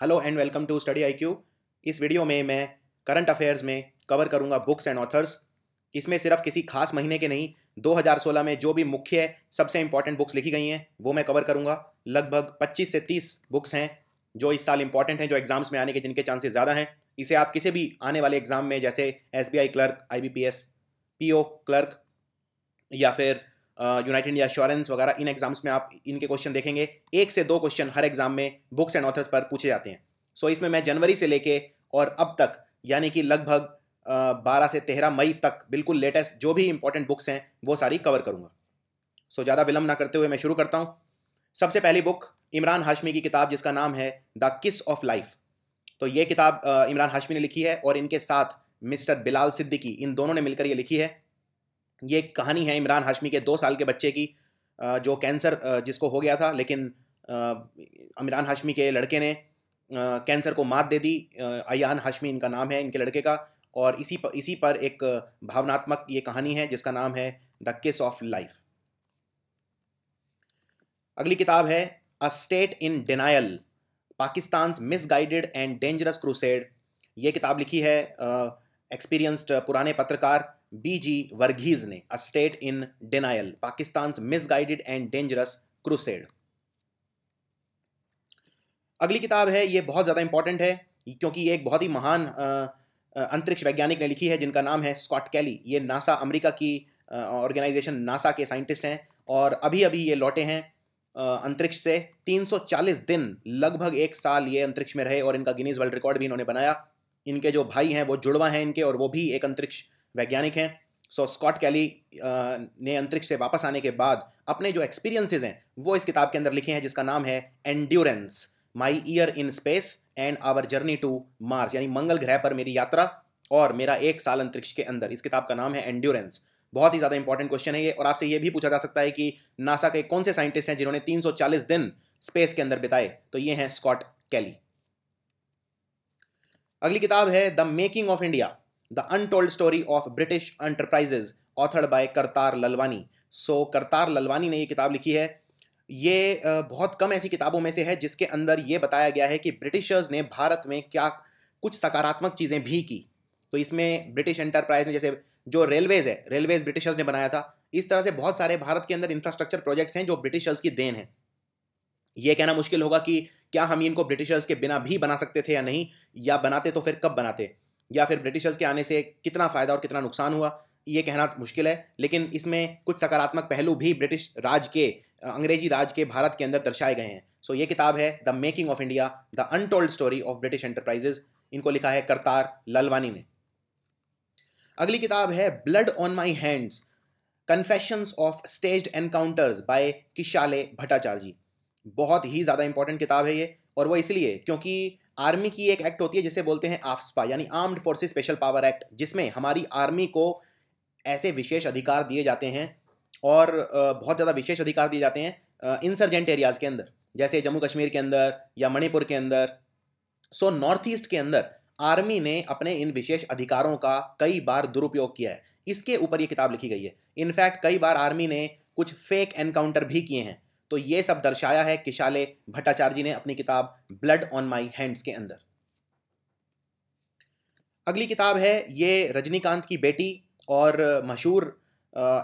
Hello and welcome to study I Q इस video में मैं करंट अफेयर्स में कवर करूँगा बुक्स एंड ऑथर्स इसमें सिर्फ़ किसी खास महीने के नहीं 2016 में जो भी मुख्य, सबसे इंपॉर्टेंट बुक्स लिखी गई हैं, वो मैं कवर करूँगा। लगभग 25 से 30 बुक्स हैं, जो इस साल इंपॉर्टेंट हैं, जो एग्ज़ाम्स में आने के, जिनके चांसेस ज़्यादा हैं। इसे आप किसी भी आने वाले एग्ज़ाम में, जैसे SBI clerk I B clerk या फिर यूनाइटेड इंडिया एश्योरेंस वगैरह इन एग्ज़ाम्स में आप इनके क्वेश्चन देखेंगे। एक से दो क्वेश्चन हर एग्ज़ाम में बुक्स एंड ऑथर्स पर पूछे जाते हैं। सो so, इसमें मैं जनवरी से लेके और अब तक यानी कि लगभग बारह से तेरह मई तक बिल्कुल लेटेस्ट जो भी इंपॉर्टेंट बुक्स हैं वो सारी कवर करूँगा। सो so, ज़्यादा विलम्ब ना करते हुए मैं शुरू करता हूँ। सबसे पहली बुक इमरान हाशमी की किताब जिसका नाम है द किस ऑफ़ लाइफ तो ये किताब इमरान हाशमी ने लिखी है और इनके साथ मिस्टर बिलाल सिद्दीकी इन दोनों ने मिलकर ये लिखी है। ये कहानी है इमरान हाशमी के दो साल के बच्चे की जो कैंसर जिसको हो गया था, लेकिन इमरान हाशमी के लड़के ने कैंसर को मात दे दी। अयान हाशमी इनका नाम है, इनके लड़के का, और इसी पर इसी पर एक भावनात्मक ये कहानी है, जिसका नाम है द किस ऑफ़ लाइफ। अगली किताब है, a state in denial Pakistan misguided and dangerous crusade. ये किताब लिखी है एक्सपीरियंस्ड पुराने पत्रकार बीजी वर्गीज ने a state in denial Pakistan misguided and dangerous crusade अगली किताब है, ये बहुत ज़्यादा इंपॉर्टेंट है, क्योंकि ये एक बहुत ही महान अंतरिक्ष वैज्ञानिक ने लिखी है, जिनका नाम है स्कॉट कैली ये नासा अमेरिका की ऑर्गेनाइजेशन नासा के साइंटिस्ट हैं और अभी अभी ये लौटे हैं अंतरिक्ष से। 340 दिन लगभग एक साल ये अंतरिक्ष में रहे और इनका गिनीज वर्ल्ड रिकॉर्ड भी इन्होंने बनाया। इनके जो भाई हैं, वो जुड़वा हैं इनके और वो भी एक अंतरिक्ष वैज्ञानिक हैं। सो स्कॉट कैली ने अंतरिक्ष से वापस आने के बाद अपने जो एक्सपीरियंसेस हैं, वो इस किताब के अंदर लिखे हैं, जिसका नाम है endurance my year in space and our journey to Mars यानी मंगल ग्रह पर मेरी यात्रा और मेरा एक साल अंतरिक्ष के अंदर। इस किताब का नाम है एंड्योरेंस बहुत ही ज़्यादा इंपॉर्टेंट क्वेश्चन है ये, और आपसे ये भी पूछा जा सकता है कि नासा के कौन से साइंटिस्ट हैं जिन्होंने 340 दिन स्पेस के अंदर बिताए? तो ये हैं स्कॉट कैली अगली किताब है the making of India the untold story of British enterprises authored by Kartar Lalvani so Kartar Lalvani ने ये किताब लिखी है। ये बहुत कम ऐसी किताबों में से है जिसके अंदर ये बताया गया है कि ब्रिटिशर्स ने भारत में क्या कुछ सकारात्मक चीज़ें भी की। तो इसमें ब्रिटिश एंटरप्राइज ने, जैसे जो रेलवेज़ है रेलवेज़ ब्रिटिशर्स ने बनाया था, इस तरह से बहुत सारे भारत के अंदर इंफ्रास्ट्रक्चर प्रोजेक्ट्स हैं जो ब्रिटिशर्स की देन है। ये कहना मुश्किल होगा कि क्या हम इनको ब्रिटिशर्स के बिना भी बना सकते थे या नहीं, या बनाते तो फिर कब बनाते? या फिर ब्रिटिशर्स के आने से कितना फ़ायदा और कितना नुकसान हुआ, ये कहना मुश्किल है। लेकिन इसमें कुछ सकारात्मक पहलू भी ब्रिटिश राज के, अंग्रेज़ी राज के भारत के अंदर दर्शाए गए हैं। सो ये किताब है the making of India the untold story of British enterprises इनको लिखा है करतार ललवानी ने। अगली किताब है blood on my hands confessions of stage encounters by Kishalay Bhattacharjee ji बहुत ही ज़्यादा इंपॉर्टेंट किताब है ये, और वो इसलिए क्योंकि आर्मी की एक एक्ट होती है जिसे बोलते हैं आफ्सपा यानी armed forces special power act जिसमें हमारी आर्मी को ऐसे विशेष अधिकार दिए जाते हैं और बहुत ज़्यादा विशेष अधिकार दिए जाते हैं इंसर्जेंट एरियाज़ के अंदर, जैसे जम्मू कश्मीर के अंदर या मणिपुर के अंदर। सो नॉर्थ ईस्ट के अंदर आर्मी ने अपने इन विशेष अधिकारों का कई बार दुरुपयोग किया है। इसके ऊपर ये किताब लिखी गई है। इनफैक्ट कई बार आर्मी ने कुछ फेक एनकाउंटर भी किए हैं। तो ये सब दर्शाया है किशाले भट्टाचार्य जी ने अपनी किताब ब्लड ऑन माई हैंड्स के अंदर। अगली किताब है ये रजनीकांत की बेटी और मशहूर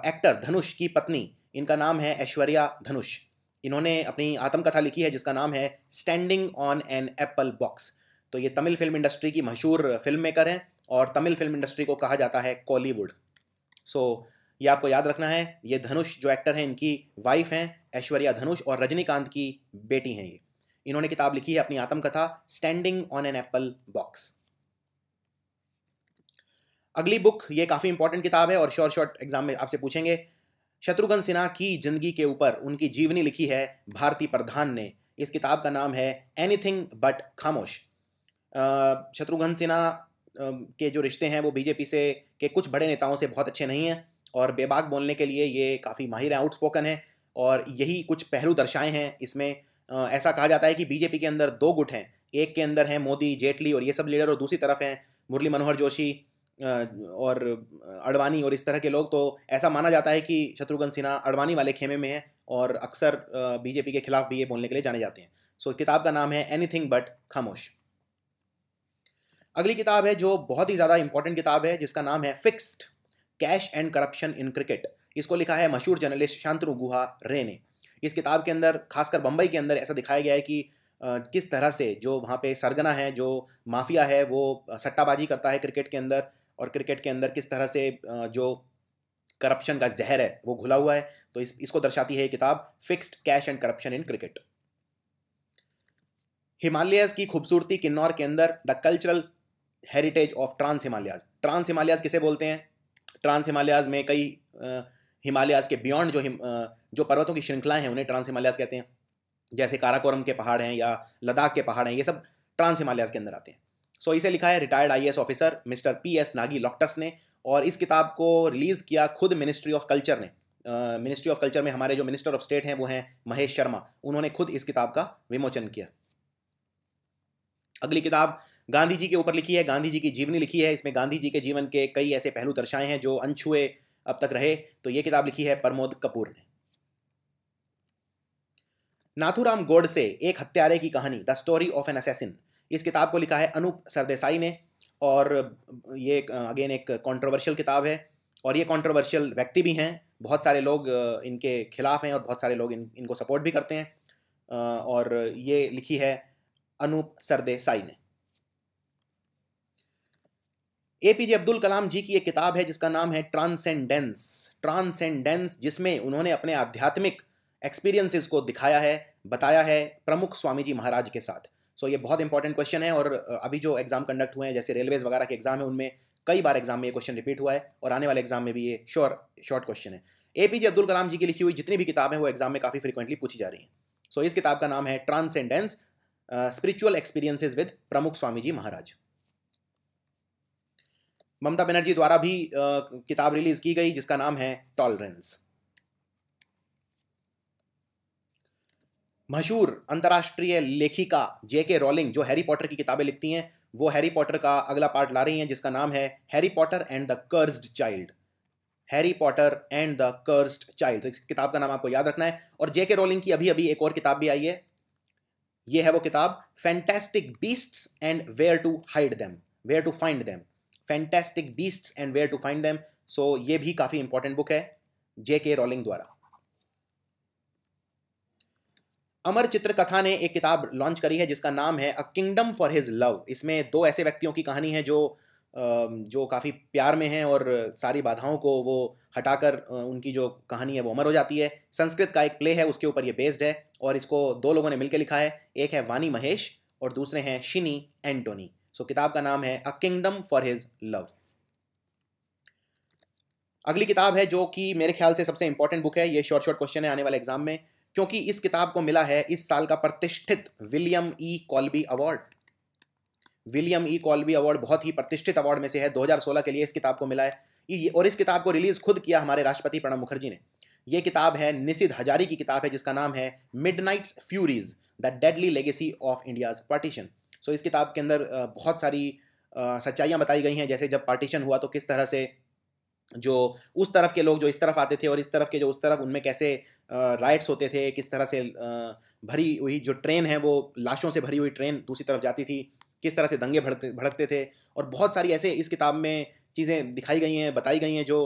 एक्टर धनुष की पत्नी। इनका नाम है ऐश्वर्या धनुष। इन्होंने अपनी आत्मकथा लिखी है जिसका नाम है standing on an apple box तो ये तमिल फ़िल्म इंडस्ट्री की मशहूर फ़िल्म मेकर हैं और तमिल फ़िल्म इंडस्ट्री को कहा जाता है कॉलीवुड सो so, ये आपको याद रखना है, ये धनुष जो एक्टर हैं, इनकी वाइफ हैं, ऐश्वर्या धनुष और रजनीकांत की बेटी हैं ये। इन्होंने किताब लिखी है अपनी आत्मकथा standing on an apple box अगली बुक ये काफ़ी इंपॉर्टेंट किताब है और शॉर्ट शॉर्ट एग्ज़ाम में आपसे पूछेंगे। शत्रुघ्न सिन्हा की ज़िंदगी के ऊपर उनकी जीवनी लिखी है भारती प्रधान ने। इस किताब का नाम है एनीथिंग बट खामोश। शत्रुघ्न सिन्हा के जो रिश्ते हैं वो बीजेपी से, के कुछ बड़े नेताओं से बहुत अच्छे नहीं हैं। और बेबाक बोलने के लिए ये काफ़ी माहिर हैं आउटस्पोकन है और यही कुछ पहलू दर्शाए हैं इसमें। ऐसा कहा जाता है कि बीजेपी के अंदर दो गुट हैं, एक के अंदर हैं मोदी, जेटली और ये सब लीडर और दूसरी तरफ़ हैं मुरली मनोहर जोशी और अडवाणी और इस तरह के लोग। तो ऐसा माना जाता है कि शत्रुघ्न सिन्हा अडवाणी वाले खेमे में हैं और अक्सर बीजेपी के खिलाफ भी ये बोलने के लिए जाने जाते हैं। सो किताब का नाम है एनीथिंग बट खामोश। अगली किताब है जो बहुत ही ज़्यादा इंपॉर्टेंट किताब है, जिसका नाम है fixed cash and corruption in cricket. इसको लिखा है मशहूर जर्नलिस्ट शांतनु गुहा रे ने। इस किताब के अंदर, खासकर बम्बई के अंदर ऐसा दिखाया गया है कि किस तरह से जो वहाँ पे सरगना है, जो माफिया है, वो सट्टाबाजी करता है क्रिकेट के अंदर और क्रिकेट के अंदर किस तरह से जो करप्शन का जहर है, वो घुला हुआ है। तो इस, इसको दर्शाती है ये किताब, fixed cash and corruption in cricket. Himalayas की खूबसूरती किन्नौर के अंदर, the cultural heritage of trans Himalayas trans Himalayas किसे बोलते हैं? ट्रांस हिमालयाज में कई हिमालयाज के बियॉन्ड जो जो पर्वतों की श्रृंखलाएँ हैं, उन्हें ट्रांस हिमालयाज कहते हैं। जैसे काराकोरम के पहाड़ हैं या लद्दाख के पहाड़ हैं, ये सब ट्रांस हिमालयाज के अंदर आते हैं। सो इसे लिखा है retired I officer mister P S Nagi लॉक्टस ने, और इस किताब को रिलीज़ किया खुद मिनिस्ट्री ऑफ़ कल्चर ने। मिनिस्ट्री ऑफ़ कल्चर में हमारे जो मिनिस्टर ऑफ़ स्टेट हैं, वो हैं महेश शर्मा। उन्होंने खुद इस किताब का विमोचन किया। अगली किताब गांधी जी के ऊपर लिखी है, गांधी जी की जीवनी लिखी है, इसमें गांधी जी के जीवन के कई ऐसे पहलू दर्शाए हैं जो अनछुए अब तक रहे तो ये किताब लिखी है प्रमोद कपूर ने। नाथुराम गोड से एक हत्यारे की कहानी, the story of an assassin. इस किताब को लिखा है अनूप सरदेसाई ने, और ये अगेन एक कंट्रोवर्शियल किताब है, और ये कंट्रोवर्शियल व्यक्ति भी हैं, बहुत सारे लोग इनके खिलाफ हैं और बहुत सारे लोग इन, इनको सपोर्ट भी करते हैं और ये लिखी है अनूप सरदेसाई ने। ए पी जे अब्दुल कलाम जी की एक किताब है जिसका नाम है ट्रांसेंडेंस ट्रांसेंडेंस जिसमें उन्होंने अपने आध्यात्मिक एक्सपीरियंसेस को दिखाया है बताया है प्रमुख स्वामी जी महाराज के साथ। सो so, ये बहुत इंपॉर्टेंट क्वेश्चन है और अभी जो एग्ज़ाम कंडक्ट हुए हैं जैसे रेलवेज वगैरह के एग्ज़ाम है उनमें कई बार एग्ज़ाम में ये क्वेश्चन रिपीट हुआ है और आने वाले एग्ज़ाम में भी ये श्योर शॉर्ट क्वेश्चन है। ए पी जे अब्दुल कलाम जी की लिखी हुई जितनी भी किताबें वो एग्ज़ाम में काफ़ी फ्रिक्वेंटली पूछी जा रही हैं। सो so, इस किताब का नाम है ट्रांसेंडेंस स्पिरिचुअल एक्सपीरियंसेस विद प्रमुख स्वामी जी महाराज। ममता बनर्जी द्वारा भी किताब रिलीज़ की गई, जिसका नाम है टॉलरेंस मशहूर अंतर्राष्ट्रीय लेखिका जे के रॉलिंग जो हैरी पॉटर की किताबें लिखती हैं, वो हैरी पॉटर का अगला पार्ट ला रही हैं, जिसका नाम है Harry Potter and the cursed child Harry Potter and the cursed child इस किताब का नाम आपको याद रखना है। और जे के रॉलिंग की अभी अभी एक और किताब भी आई है। ये है वो किताब fantastic beasts and where to hide them where to find them fantastic beasts and where to find them so ये भी काफ़ी इंपॉर्टेंट बुक है जे के रॉलिंग द्वारा। अमर चित्र कथा ने एक किताब लॉन्च करी है, जिसका नाम है a kingdom for his love इसमें दो ऐसे व्यक्तियों की कहानी है जो जो काफ़ी प्यार में हैं और सारी बाधाओं को वो हटाकर उनकी जो कहानी है वो अमर हो जाती है। संस्कृत का एक प्ले है, उसके ऊपर ये बेस्ड है और इसको दो लोगों ने मिलकर लिखा है। एक है वानी महेश और दूसरे हैं शिनी एंटोनी। सो किताब का नाम है a kingdom for his love अगली किताब है जो कि मेरे ख्याल से सबसे इंपॉर्टेंट बुक है। ये शॉर्ट शॉर्ट क्वेश्चन है आने वाले एग्ज़ाम में, क्योंकि इस किताब को मिला है इस साल का प्रतिष्ठित William E Colby award William E Colby award बहुत ही प्रतिष्ठित अवार्ड में से है। 2016 के लिए इस किताब को मिला है। और इस किताब को रिलीज़ खुद किया हमारे राष्ट्रपति प्रणब मुखर्जी ने। यह किताब है निशिद हजारी की किताब है, जिसका नाम है mid furies the deadly legacy of India's partition so इस किताब के अंदर बहुत सारी सच्चाइयाँ बताई गई हैं जैसे जब पार्टीशन हुआ तो किस तरह से जो उस तरफ़ के लोग जो इस तरफ़ आते थे और इस तरफ़ के जो उस तरफ़ उनमें कैसे राइट्स होते थे किस तरह से भरी हुई जो ट्रेन है वो लाशों से भरी हुई ट्रेन दूसरी तरफ़ जाती थी किस तरह से दंगे भड़कते भड़कते थे और बहुत सारी ऐसे इस किताब में चीज़ें दिखाई गई हैं बताई गई हैं जो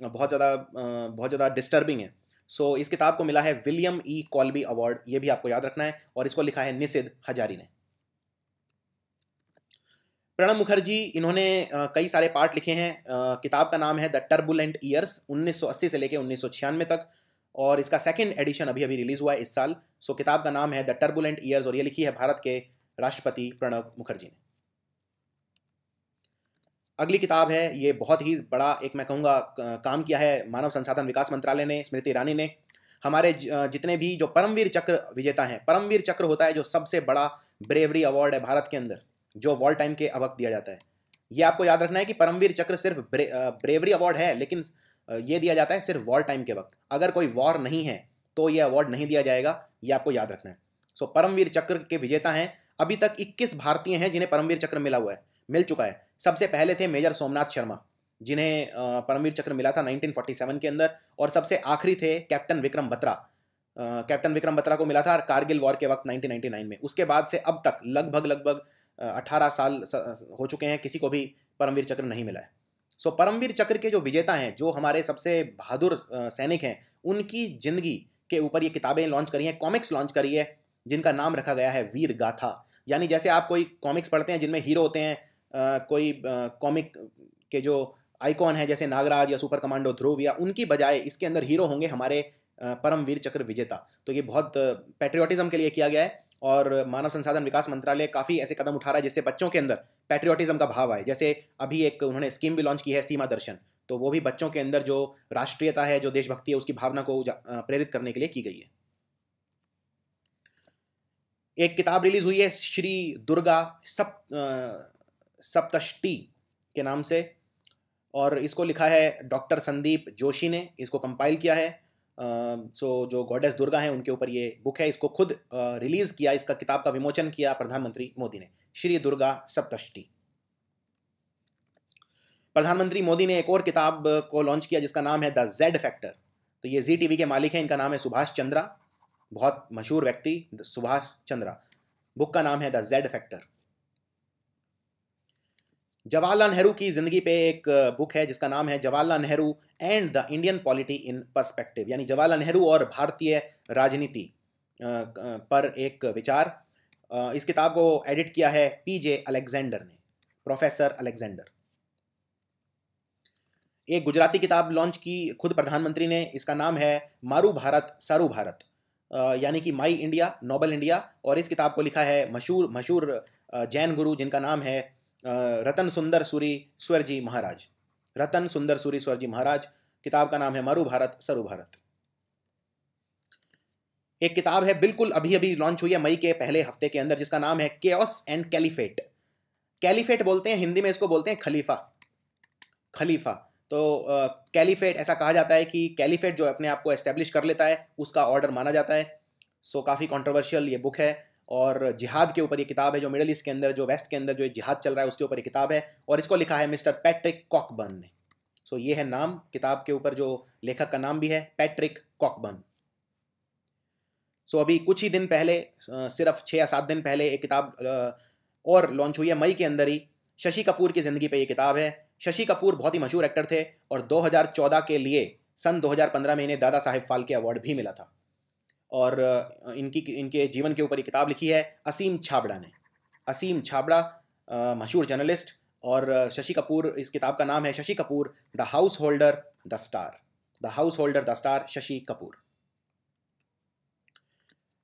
बहुत ज़्यादा बहुत ज़्यादा डिस्टर्बिंग है। सो so, इस किताब को मिला है विलियम ई कॉल्बी अवार्ड ये भी आपको याद रखना है और इसको लिखा है निसिद हजारी ने प्रणब मुखर्जी, इन्होंने कई सारे पार्ट लिखे हैं। किताब का नाम है द टर्बुलेंट ईयर्स 1980 से लेकर उन्नीस सौ छियानवे तक, और इसका सेकंड एडिशन अभी अभी रिलीज़ हुआ है इस साल। सो किताब का नाम है द टर्बुलेंट ईयर्स, और ये लिखी है भारत के राष्ट्रपति प्रणब मुखर्जी ने। अगली किताब है, ये बहुत ही बड़ा एक मैं कहूँगा काम किया है मानव संसाधन विकास मंत्रालय ने, स्मृति ईरानी ने। हमारे जितने भी जो परमवीर चक्र विजेता हैं, परमवीर चक्र होता है जो सबसे बड़ा ब्रेवरी अवार्ड है भारत के अंदर। जो वॉर टाइम के वक्त दिया जाता है। ये आपको याद रखना है कि परमवीर चक्र सिर्फ़ ब्रे, ब्रेवरी अवार्ड है लेकिन ये दिया जाता है सिर्फ़ वॉर टाइम के वक्त। अगर कोई वॉर नहीं है तो ये अवार्ड नहीं दिया जाएगा ये आपको याद रखना है। सो परमवीर चक्र के विजेता हैं। अभी तक 21 भारतीय हैं जिन्हें परमवीर चक्र मिला हुआ है मिल चुका है। सबसे पहले थे मेजर सोमनाथ शर्मा जिन्हें परमवीर चक्र मिला था 1947 के अंदर और सबसे आखिरी थे कैप्टन विक्रम बत्रा। कैप्टन विक्रम बत्रा को मिला था कारगिल वॉर के वक्त 1999 में। उसके बाद से अब तक लगभग लगभग 18 साल हो चुके हैं किसी को भी परमवीर चक्र नहीं मिला है। सो परमवीर चक्र के जो विजेता हैं जो हमारे सबसे बहादुर सैनिक हैं उनकी ज़िंदगी के ऊपर ये किताबें लॉन्च करी हैं कॉमिक्स लॉन्च करी है जिनका नाम रखा गया है वीर गाथा। यानी जैसे आप कोई कॉमिक्स पढ़ते हैं जिनमें हीरो होते हैं आ, कोई कॉमिक के जो आइकॉन है जैसे नागराज या सुपर कमांडो ध्रुव या उनकी बजाय इसके अंदर हीरो होंगे हमारे परमवीर चक्र विजेता। तो ये बहुत पैट्रियोटिज्म के लिए किया गया है। और मानव संसाधन विकास मंत्रालय काफ़ी ऐसे कदम उठा रहा है जिससे बच्चों के अंदर पैट्रियोटिज्म का भाव आए। जैसे अभी एक उन्होंने स्कीम भी लॉन्च की है, सीमा दर्शन। तो वो भी बच्चों के अंदर जो राष्ट्रीयता है, जो देशभक्ति है, उसकी भावना को प्रेरित करने के लिए की गई है। एक किताब रिलीज़ हुई है, श्री दुर्गा सप सप्तष्टी के नाम से। और इसको लिखा है डॉक्टर संदीप जोशी ने, इसको कंपाइल किया है। सो जो गॉडेस दुर्गा हैं, उनके ऊपर ये बुक है। इसको खुद रिलीज़ किया, इसका किताब का विमोचन किया प्रधानमंत्री मोदी ने। श्री दुर्गा सप्तष्टि प्रधानमंत्री मोदी ने एक और किताब को लॉन्च किया, जिसका नाम है द जेड फैक्टर तो ये जी टीवी के मालिक हैं, इनका नाम है सुभाष चंद्रा। बहुत मशहूर व्यक्ति, सुभाष चंद्रा। बुक का नाम है the Z factor Jawaharlal Nehru की ज़िंदगी पे एक बुक है, जिसका नाम है Jawaharlal Nehru and the Indian polity in perspective यानी जवाहरलाल नेहरू और भारतीय राजनीति पर एक विचार इस किताब को एडिट किया है पी जे अलेक्जेंडर ने प्रोफेसर अलेक्जेंडर एक गुजराती किताब लॉन्च की खुद प्रधानमंत्री ने, इसका नाम है मारू भारत, सारू भारत यानी कि माई इंडिया, नोबल इंडिया, और इस किताब को लिखा है मशहूर मशहूर जैन गुरु, जिनका नाम है रतन सुंदर सूरी स्वर जी महाराज। रतन सुंदर सूरी स्वर जी महाराज, किताब का नाम है मरु भारत, सरु भारत। एक किताब है, बिल्कुल अभी अभी लॉन्च हुई है, मई के पहले हफ़्ते के अंदर, जिसका नाम है केओस एंड कैलिफेट कैलिफेट बोलते हैं, हिंदी में इसको बोलते हैं खलीफा। खलीफा। तो कैलिफेट ऐसा कहा जाता है कि कैलिफेट जो अपने आप को एस्टेब्लिश कर लेता है, उसका ऑर्डर माना जाता है। सो काफ़ी कंट्रोवर्शियल ये बुक है। और जिहाद के ऊपर ये किताब है, जो मिडल ईस्ट के अंदर, जो वेस्ट के अंदर जो जिहाद चल रहा है, उसके ऊपर ये किताब है और इसको लिखा है मिस्टर पैट्रिक कॉकबर्न ने। सो ये है नाम किताब के ऊपर, जो लेखक का नाम भी है, पैट्रिक कॉकबर्न। सो अभी कुछ ही दिन पहले सिर्फ़ छः या सात दिन पहले एक किताब और लॉन्च हुई है मई के अंदर ही, शशि कपूर की ज़िंदगी पे ये किताब है। शशि कपूर बहुत ही मशहूर एक्टर थे और 2014 के लिए, सन 2015 में इन्हें दादा साहेब फाल्के अवार्ड भी मिला था। और इनकी, इनके जीवन के ऊपर ये किताब लिखी है, असीम छाबड़ा ने। असीम छाबड़ा मशहूर जर्नलिस्ट और शशि कपूर, इस किताब का नाम है Shashi Kapoor, the house holder, the star. The house holder, the star, Shashi Kapoor.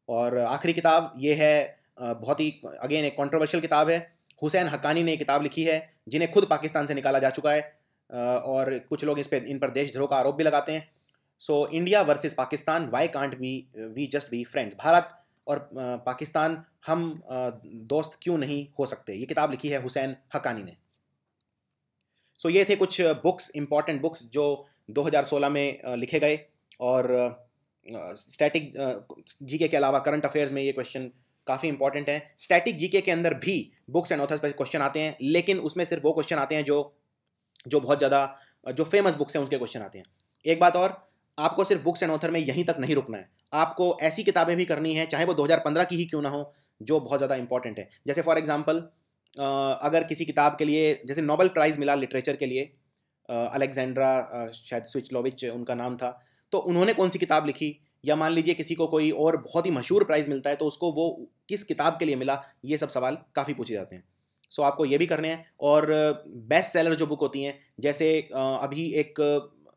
और, आखिरी किताब ये है बहुत ही, अगेन, एक कंट्रोवर्शियल किताब है। हुसैन हकानी ने किताब लिखी है, जिन्हें खुद पाकिस्तान से निकाला जा चुका है और कुछ लोग इस पर इन पर देशद्रोह का आरोप भी लगाते हैं। So India versus Pakistan why can't we we just be friend Bharat और पाकिस्तान हम दोस्त क्यों नहीं हो सकते? ये किताब लिखी है हुसैन हकानी ने। सो so, ये थे कुछ बुक्स इंपॉर्टेंट बुक्स जो 2016 में लिखे गए और स्टैटिक जीके के अलावा करंट अफेयर्स में ये क्वेश्चन काफ़ी इंपॉर्टेंट है। स्टैटिक जीके के अंदर भी बुक्स एंड ऑथर्स पर क्वेश्चन आते हैं लेकिन उसमें सिर्फ़ वो क्वेश्चन आते हैं जो जो बहुत ज़्यादा जो फ़ेमस बुक्स हैं उनके क्वेश्चन आते हैं। एक बात और आपको सिर्फ़ बुक्स एंड ऑथर में यहीं तक नहीं रुकना है। आपको ऐसी किताबें भी करनी है, चाहे वो 2015 की ही क्यों ना हो, जो बहुत ज़्यादा इंपॉर्टेंट है। जैसे फॉर एग्जांपल अगर किसी किताब के लिए, जैसे नोबल प्राइज़ मिला लिटरेचर के लिए अलेक्जेंड्रा शायद स्विचलोविच उनका नाम था तो उन्होंने कौन सी किताब लिखी? या मान लीजिए किसी को कोई और बहुत ही मशहूर प्राइज़ मिलता है तो उसको वो किस किताब के लिए मिला? ये सब सवाल काफ़ी पूछे जाते हैं। सो आपको ये भी करने हैं, और बेस्ट सेलर जो बुक होती हैं, जैसे अभी एक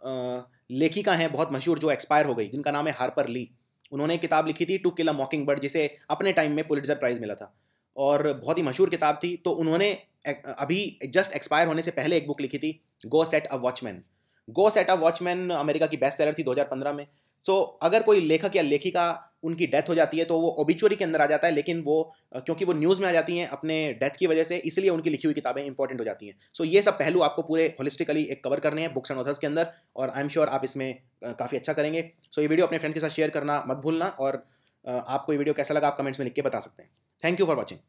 लेखिका हैं बहुत मशहूर जो एक्सपायर हो गई जिनका नाम है हार्पर ली। उन्होंने किताब लिखी थी to kill a mockingbird जिसे अपने टाइम में पुलिटजर प्राइज़ मिला था। और बहुत ही मशहूर किताब थी तो उन्होंने अभी जस्ट एक्सपायर होने से पहले एक बुक लिखी थी go set a watchman go set a watchman America की बेस्ट सेलर थी 2015 में। सो so, अगर कोई लेखक या लेखिका उनकी डेथ हो जाती है तो वो ओबिचुरी के अंदर आ जाता है लेकिन वो क्योंकि वो न्यूज़ में आ जाती हैं अपने डेथ की वजह से इसलिए उनकी लिखी हुई किताबें इंपॉर्टेंट हो जाती हैं। सो so, ये सब पहलू आपको पूरे होलिस्टिकली एक कवर करने हैं बुक्स एंड ऑथर्स के अंदर और आई एम श्योर आप इसमें काफ़ी अच्छा करेंगे। सो so, ये वीडियो अपने फ्रेंड के साथ शेयर करना मत भूलना और आपको ये वीडियो कैसा लगा आप कमेंट्स में लिख के बता सकते हैं। Thank you for watching